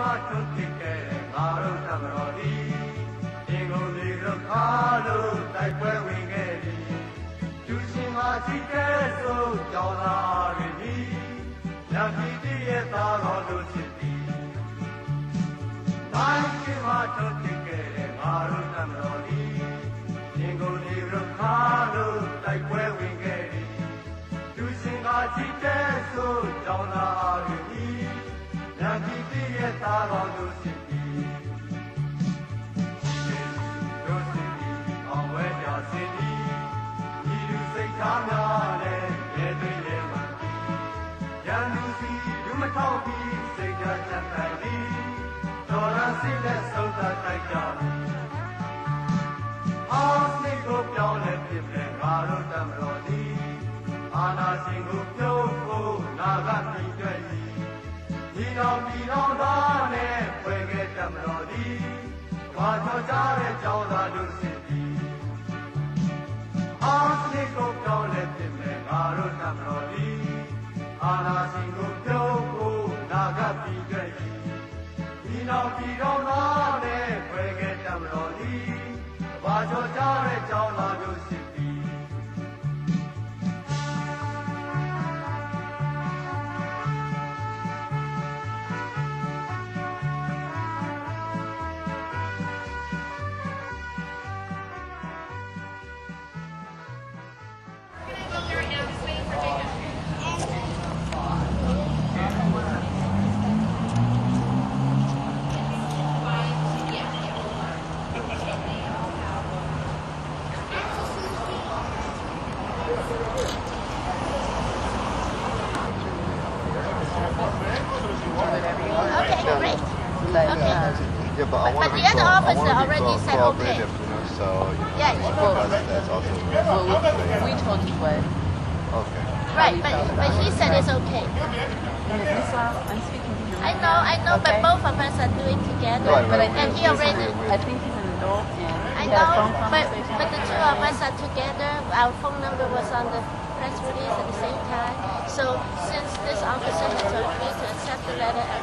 မှထွန်းဖြစ်ခဲ့တဲ့ငါတို့တမတော်သည်ရင်ကုန်လေးတို့ခါလို့တိုက်ပွဲဝင်ခဲ့သည်သူရှင်မှာရှိတဲ့ဆိုကြောင်းသားတွေသည်ညပြည်တည်းရဲ့သားတော်တို့ဖြစ်သည်တိုင်းရှိမှထွန်းဖြစ်ခဲ့တဲ့ငါတို့တမတော်သည်ရင်ကုန်လေးတို့ခါလို့တိုက်ပွဲဝင်ခဲ့သည်သူရှင်ကရှိတဲ့ဆိုကြောင်းသားတွေသည်ညတိတိရဲ့သားတော်တို့ရှိသည်တို့ရှိသည် ရှင်ကိုပြောဖို့နာကပြည့်တွေ့ ဒီတော်ဒီတော်သားနဲ့ဖွယ်ခဲ့တမတော်သည်ဘာကြောင့်ကြားတဲ့ကြောင်းသားတို့စစ်သည်အာစိကိုပြောင်းလဲပြင်မဲ့ငါတို့တမတော်သည်အာနာရှင်ကိုပြုတ် wanna be already co- said okay. cooperative, you know, so you know, Yeah, like, well- because that's also well, we, we told you what. okay. Right, but, but he said it's okay. Miss Lau, I'm speaking to him. I know, I know, but both of us are doing together. Right, But I right, and he already, I think he's an adult and I we had a know, but, but the two of us are together. Our phone number was on the press release at the same time. So since this officer has agreed to accept the letter at,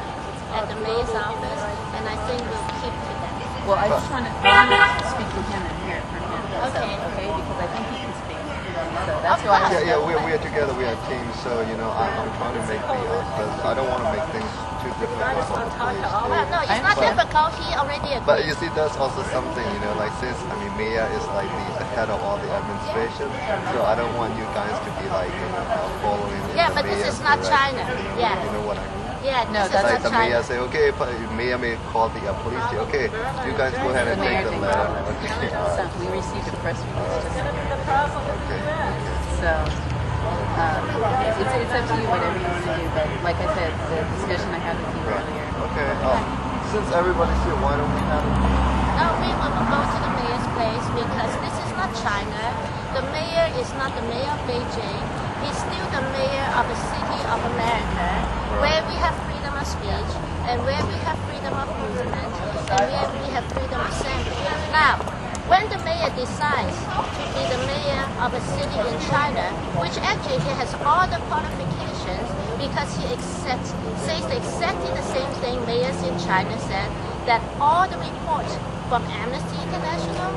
at the mayor's office, and I think we'll keep to that. Well, I just want to, to speak to him and hear it from him. Okay. Okay, because I think he can speak. So that's why I Yeah, yeah, we, we are together, we are a team, so, you know, I'm, I'm trying to make the, because I don't want to make things too difficult for the police. Well, no, it's not difficult. He already agreed. But you see, that's also something, you know, like since, I mean, Mia is like the, the head of all the administration, so I don't want you guys to be like, you know, uh, following in Yeah, but this is not China. You know, Yeah. you know what I mean? Yeah, No, that's is Like not the mayor say, okay, but mayor may call the uh, police, say, okay, you guys go ahead and mayor take the did letter. Okay, So we received a press release just okay, okay. So um, it's, it's up to you whatever you want to do. But like I said, the discussion I had with you Right. earlier. Okay, um, since everybody's here, why don't we have it? No, we will go to the mayor's place because this is not China. The mayor is not the mayor of Beijing. He's still the mayor of a city of America where we have freedom of speech and where we have freedom of movement and where we have freedom of assembly. Now, when the mayor decides to be the mayor of a city in China, which actually he has all the qualifications because he accepts, says exactly the same thing mayors in China said, that all the reports from Amnesty International,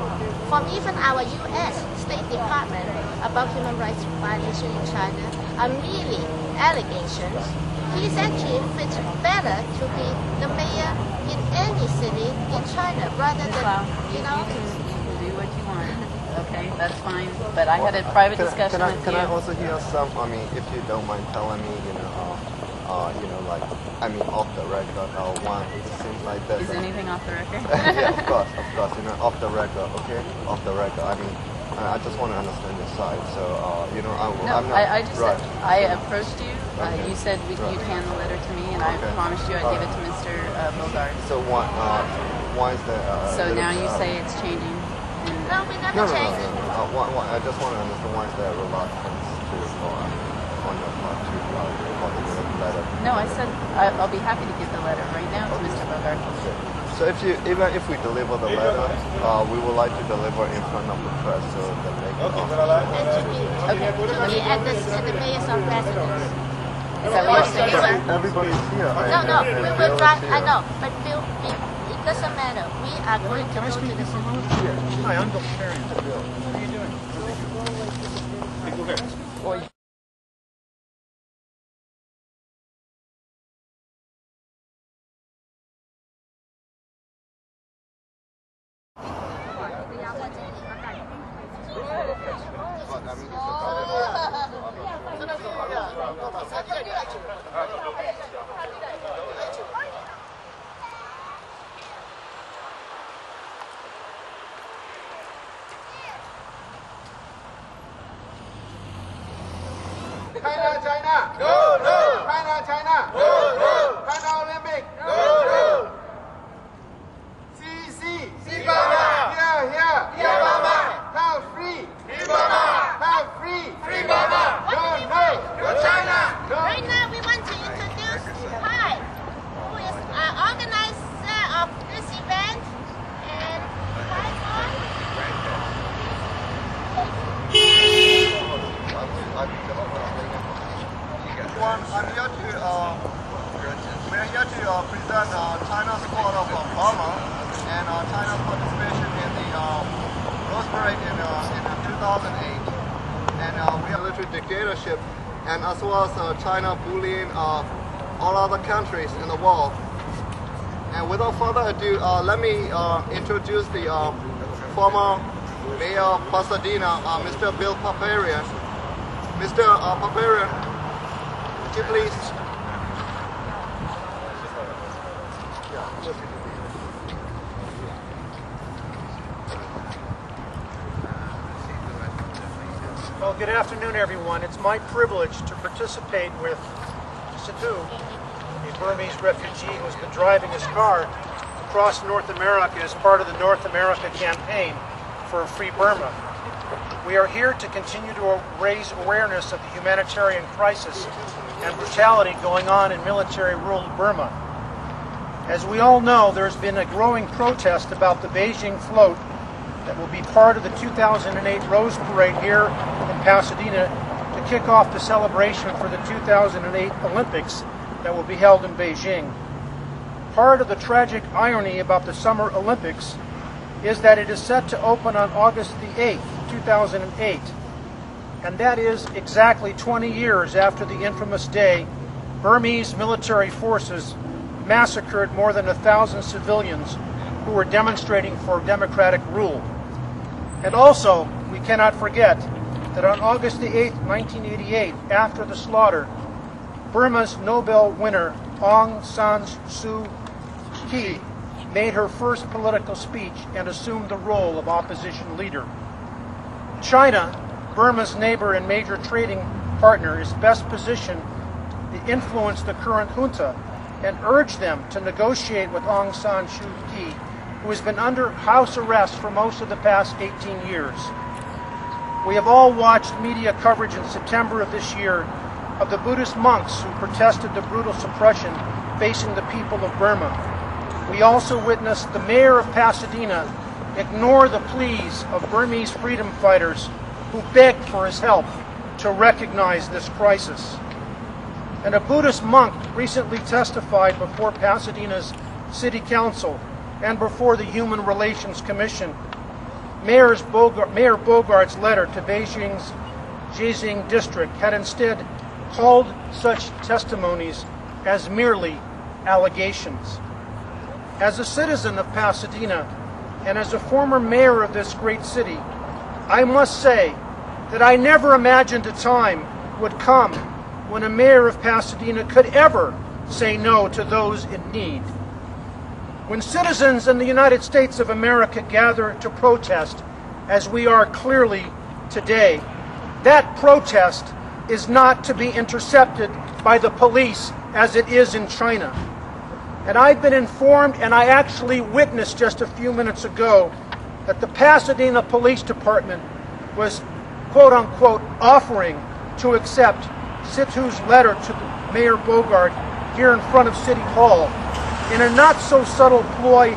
from even our U.S. State Department about human rights violations in China are merely allegations. He's actually fits better to be the mayor in any city in China rather than, Well, you know, you can, you do what you want. Okay, that's fine. But I had a private Can, I- discussion can I, with can you. I also hear some, I mean, if you don't mind telling me, you know, uh, uh, you know, like, I mean, off the record, uh, one, it seems like that. Is anything off the record? yeah, of course, of course, you know, off the record, okay? Off the record. I mean, I I just want to understand your side. So, uh, you know, I, No, I'm not. I, I just right. I approached you. Uh, you said we, Right. you'd hand the letter to me, and I promised you I'd give it to Mr. Uh, Bogaard. So, why, uh, why is that? Uh, So now you uh, say it's changing. No, we never No, no, no, changed. no. no. Uh, why, why, I just want to understand why is there reluctance to, uh, on your part to, uh, want to give a letter? no, I said I, I'll be happy to give the letter right now to Mr. Bogaard. Okay. So if you even if we deliver the letter, uh, we would like to deliver in front of the press so that they can also And to be, to be at the, at the mayor's of residence. Is that what you're we will. Everybody's here. No, no, we will try. drive. here. I know, but Bill, Bill, it doesn't matter. We are going to go to the city. Hi, I'm Bill Marion. How are you doing? Hey, go ahead. China, China. No, no. China, China. No, no. China Olympic. No, no. CC. Sibama. Here, here. Here, Mama. Have free. Free Mama. Have free. Free Mama. No, no. No China. No. Right now, we want to introduce Hi, who is uh, organizer of this event. And Hi, One, I'm here to, uh, we're here to uh, present uh, China's support of uh, Burma and uh, China's participation in the uh, Rose Parade in, uh, in uh, 2008. And uh, we are military dictatorship and as well as uh, China bullying uh, all other countries in the world. And without further ado, uh, let me uh, introduce the uh, former mayor of Pasadena, uh, Mr. Bill Paparian. Mr. Paparian, would you please? Good afternoon, everyone. It's my privilege to participate with Si Thu, a Burmese refugee who's been driving his car across North America as part of the North America campaign for free Burma. We are here to continue to raise awareness of the humanitarian crisis and brutality going on in military ruled Burma. As we all know, there's been a growing protest about the Beijing float that will be part of the 2008 Rose Parade here in Pasadena to kick off the celebration for the 2008 Olympics that will be held in Beijing. Part of the tragic irony about the Summer Olympics is that it is set to open on August the 8th, 2008, and that is exactly 20 years after the infamous day Burmese military forces massacred more than a thousand civilians who were demonstrating for democratic rule. And also, we cannot forget that on August the 8th, 1988, after the slaughter, Burma's Nobel winner Aung San Suu Kyi made her first political speech and assumed the role of opposition leader. China, Burma's neighbor and major trading partner, is best positioned to influence the current junta and urge them to negotiate with Aung San Suu Kyi, who has been under house arrest for most of the past 18 years. We have all watched media coverage in September of this year of the Buddhist monks who protested the brutal suppression facing the people of Burma. We also witnessed the mayor of Pasadena ignore the pleas of Burmese freedom fighters who begged for his help to recognize this crisis. And a Buddhist monk recently testified before Pasadena's City Council and before the Human Relations Commission. Bogaard, Mayor Bogaard's letter to Beijing's Xicheng district had instead called such testimonies as merely allegations. As a citizen of Pasadena and as a former mayor of this great city, I must say that I never imagined a time would come when a mayor of Pasadena could ever say no to those in need. When citizens in the United States of America gather to protest, as we are clearly today, that protest is not to be intercepted by the police as it is in China. And I've been informed, and I actually witnessed just a few minutes ago, that the Pasadena Police Department was, quote unquote, offering to accept Si Thu's letter to Mayor Bogaard here in front of City Hall in a not so subtle ploy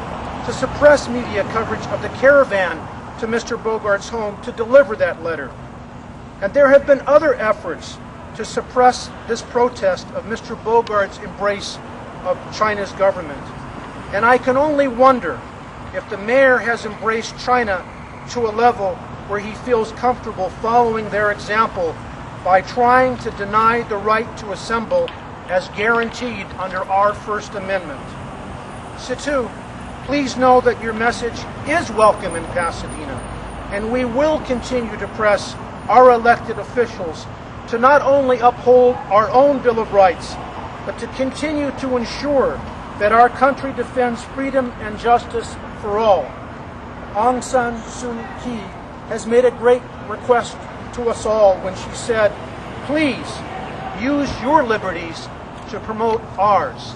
to suppress media coverage of the caravan to Mr. Bogaard's home to deliver that letter. And there have been other efforts to suppress this protest of Mr. Bogaard's embrace of China's government. And I can only wonder if the mayor has embraced China to a level where he feels comfortable following their example by trying to deny the right to assemble as guaranteed under our First Amendment. Si Thu, please know that your message is welcome in Pasadena, and we will continue to press our elected officials to not only uphold our own Bill of Rights, but to continue to ensure that our country defends freedom and justice for all. Aung San Suu Kyi has made a great request to us all when she said, please use your liberties to promote ours.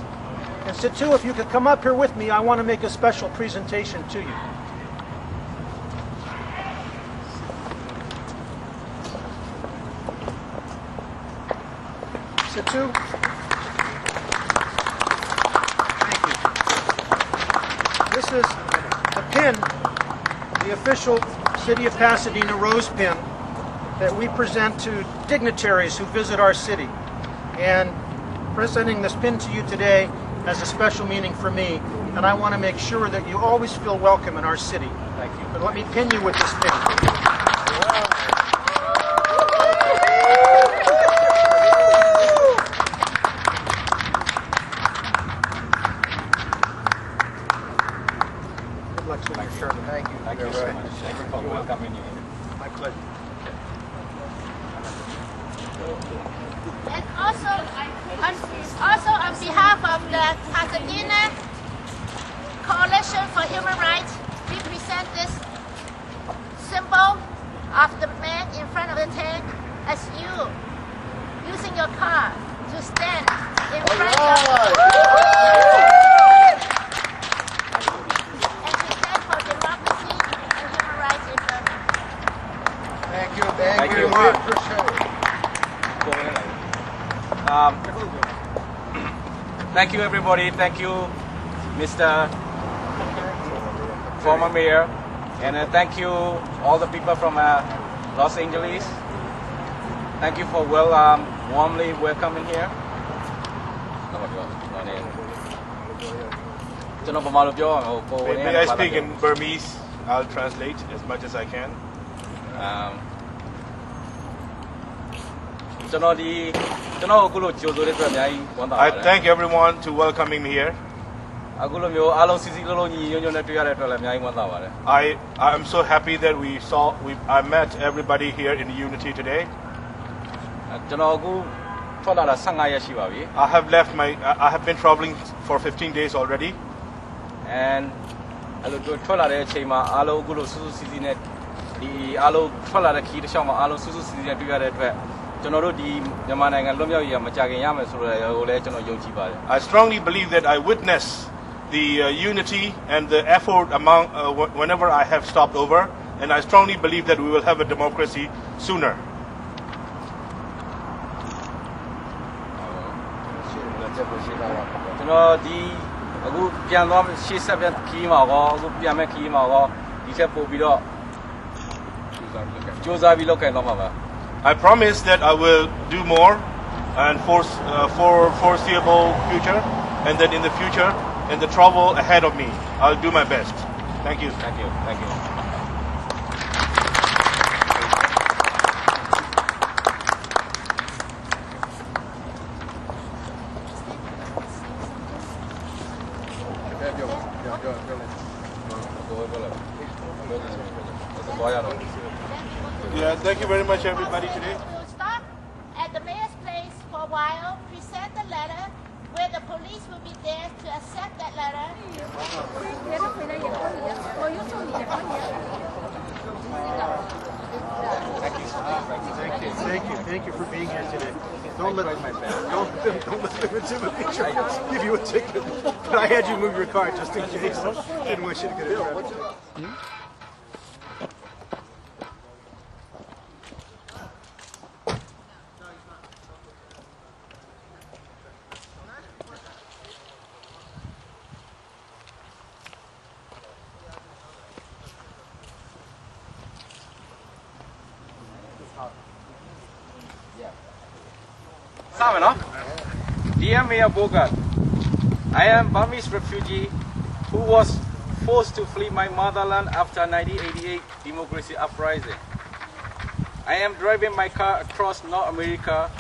And Si Thu, if you could come up here with me, I want to make a special presentation to you. Si Thu. Thank you. This is the pin, the official City of Pasadena rose pin that we present to dignitaries who visit our city. And presenting this pin to you today has a special meaning for me, and I want to make sure that you always feel welcome in our city. Thank you. But let me pin you with this pin. Good luck to you. Sure. Thank you. Thank you very much. Thank you for welcoming me. My pleasure. And also, on, also on behalf of the Pasadena Coalition for Human Rights, we present this symbol of the man in front of the tank as you using your car to stand in front of and to stand for democracy and human rights in Burma. Thank you. Thank, Thank you. you. We appreciate it. Um, Thank you, everybody. Thank you, Mr. Former Mayor. And uh, thank you, all the people from uh, Los Angeles. Thank you for well, um, warmly welcoming here. May, I speak in Burmese? I'll translate as much as I can. Um, ကျွန်တော်ဒီကျွန်တော်ကိုအခုလိုကြိုဆိုတဲ့အတွက်အများကြီးဝမ်းသာပါတ I ယ် thank everyone to welcoming me here. အခုလိုမျိုးအားလုံးစီစီလုံးလုံးညီညွတ်ညွတ်နဲ့တွေ့ရတဲ့အတွက်လည်းအများကြီးဝမ်းသာပါတယ် I I am so happy that we saw we I met everybody here in unity today. အဲကျွန်တော်အခုထွက်လာတာ15ရက်ရှိပါပြီ I have left my I I have been traveling for 15 days already. and အဲ့လိုထွက်လာတဲ့အချိန်မှာအားလုံးအခုလိုစူးစူးစီစီနဲ့ဒီအားလုံးထွက်လာတဲ့ခီးတစ်လျှောက်မှာအားလုံးစူးစူးစီစီနဲ့တွေ့ရတဲ့အတွက် ကျွန်တော်တို့ဒီမြန်မာနိုင်ငံလွတ်မြောက်ရေးကမကြခင်ရမယ်ဆိုတော့ဟိုလည်းကျွန်တော်ယုံကြည်ပါတယ် I strongly believe that I witness the uh, unity and the effort among uh, wh- whenever I have stopped over, and I strongly believe that we will have a democracy sooner. ကျွန်တော်ဒီအခုပြန်သွားရှေ့ဆက်ပြန်ခီးမှာကောအခုပြန်မဲ့ခီးမှာကောဒီချက်ပို့ပြီးတော့စူးစမ်းပြီးလောက်ကန်တော့မှာပါ I promise that I will do more and for uh, for foreseeable future, and that in the future, in the trouble ahead of me, I'll do my best. Thank you. thank you thank you Yeah, thank you very much, everybody, today. We'll stop at the mayor's place for a while, present the letter, where the police will be there to accept that letter. Thank you. Thank you. Thank you for being here today. Don't let my back. don't don't let them intimidate you. Give you a ticket. But I had you move your car just in case. Didn't want you to get a traffic. Savino. Dear Mayor Bogaard, I am Burmese refugee who was forced to flee my motherland after 1988 democracy uprising. I am driving my car across North America,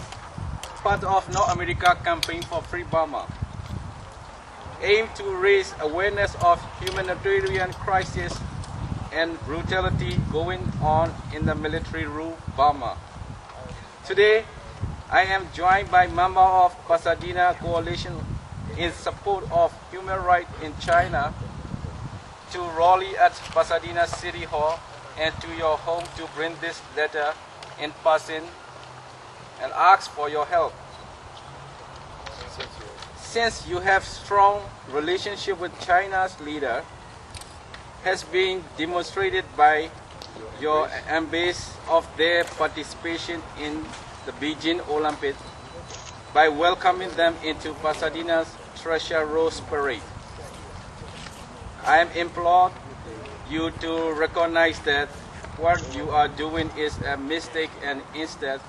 part of North America campaign for Free Burma, aim to raise awareness of humanitarian crisis and brutality going on in the military rule Burma. Today, I am joined by members of Pasadena Coalition in support of human rights in China to rally at Pasadena City Hall and to your home to bring this letter in person and ask for your help. Since you have strong relationship with China's leader, has been demonstrated by your embrace of their participation in the Beijing Olympics by welcoming them into Pasadena's Treasure Rose Parade. I am implored you to recognize that what you are doing is a mistake and instead,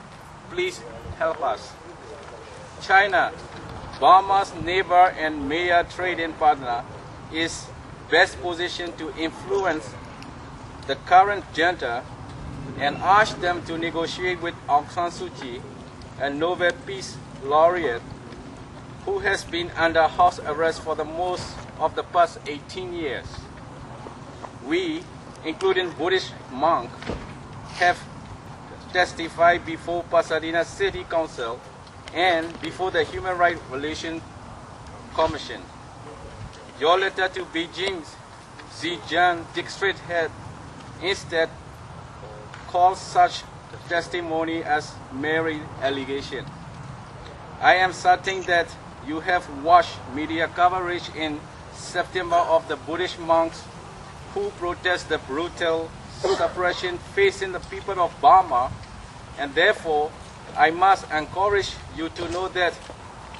please help us. China, Burma's neighbor and major trading partner, is best positioned to influence the current junta and asked them to negotiate with Aung San Suu Kyi, a Nobel Peace Laureate who has been under house arrest for the most of the past 18 years. We, including Buddhist monks, have testified before Pasadena City Council and before the Human Rights Violation Commission. Your letter to Beijing's Xicheng district head instead calls such testimony as mere allegation. I am certain that you have watched media coverage in September of the Buddhist monks who protest the brutal suppression facing the people of Burma, and therefore I must encourage you to know that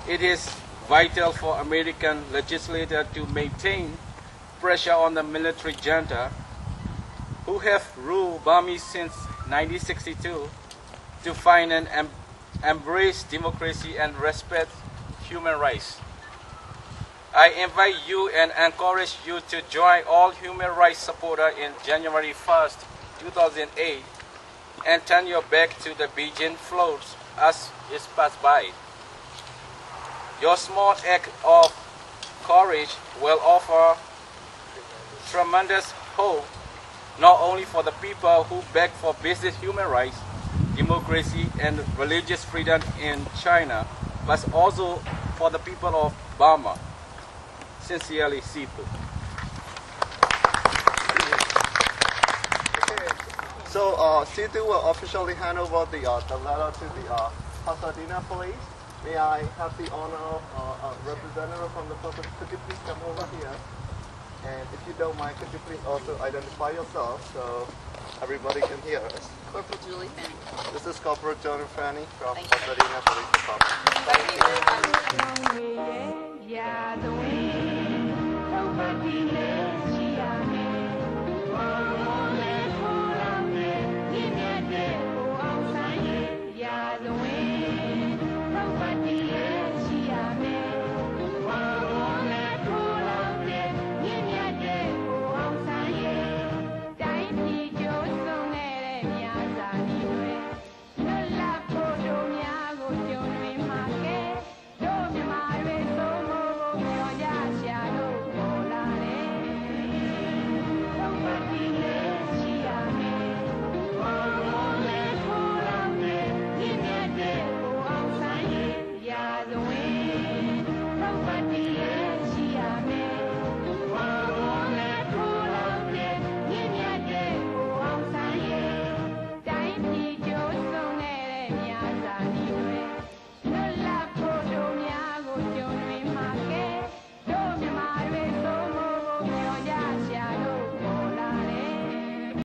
it is vital for American legislators to maintain pressure on the military junta who have ruled Burma since 1962 to find and em- embrace democracy and respect human rights. I invite you and encourage you to join all human rights supporters in January 1st, 2008 and turn your back to the Beijing floats as it passed by. Your small act of courage will offer tremendous hope not only for the people who beg for basic human rights, democracy, and religious freedom in China, but also for the people of Burma. Sincerely, Si Thu. So uh, Si Thu will officially hand over the, uh, the letter to the uh, Pasadena police. May I have the honor of uh, a representative from the police? Could please come over here? And if you don't mind, could you please also identify yourself so everybody can hear us? Corporal Julie Fanny. This is Corporal Joan Fanny from Pasadena Police Department. Thank you. Thank you. Thank you. Oh,